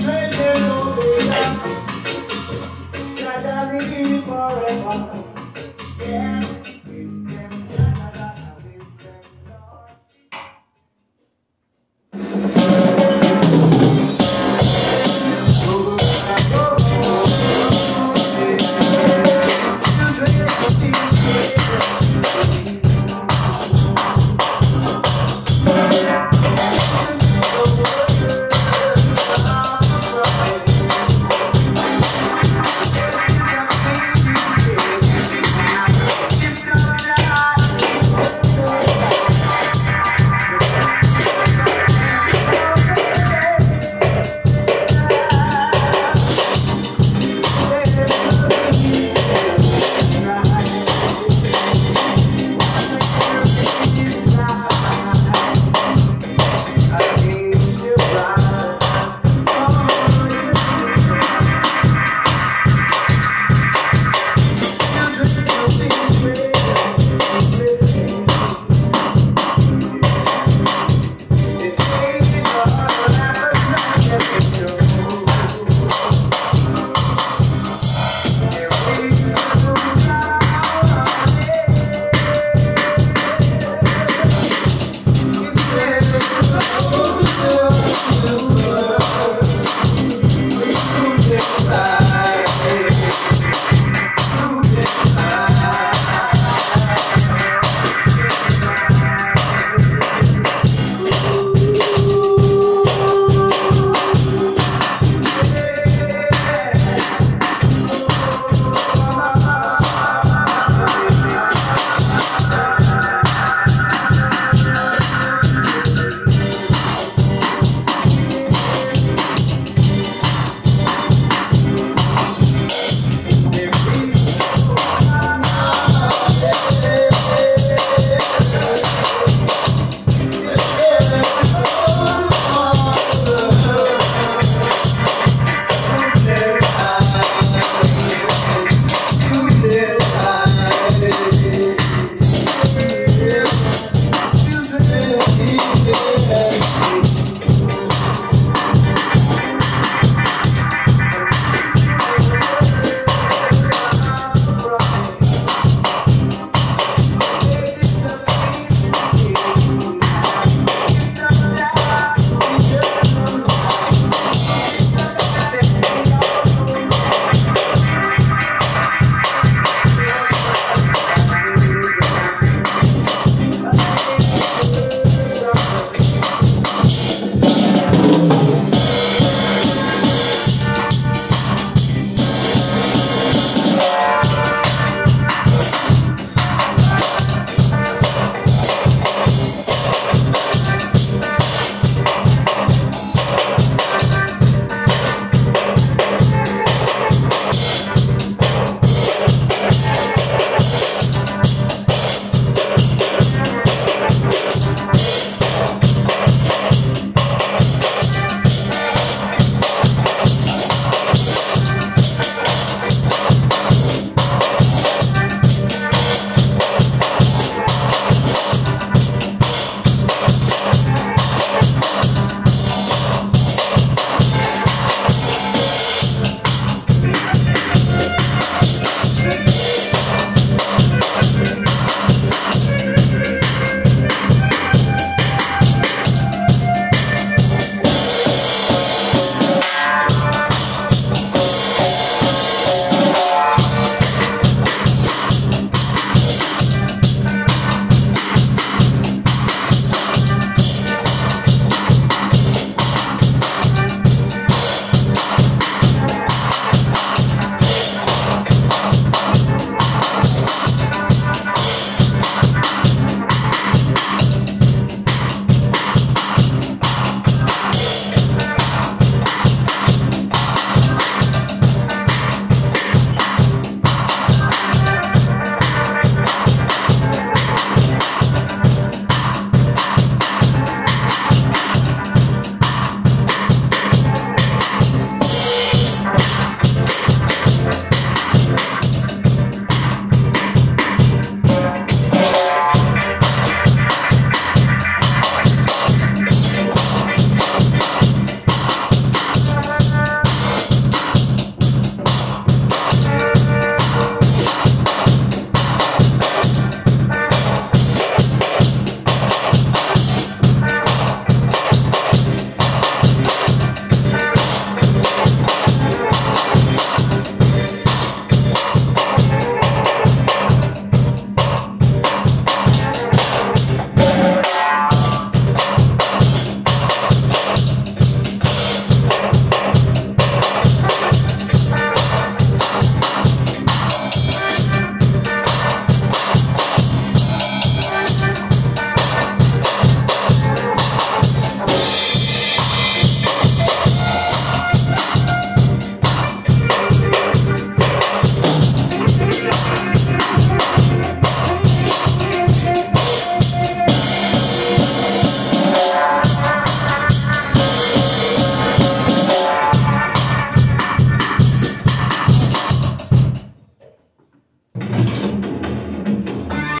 straight and over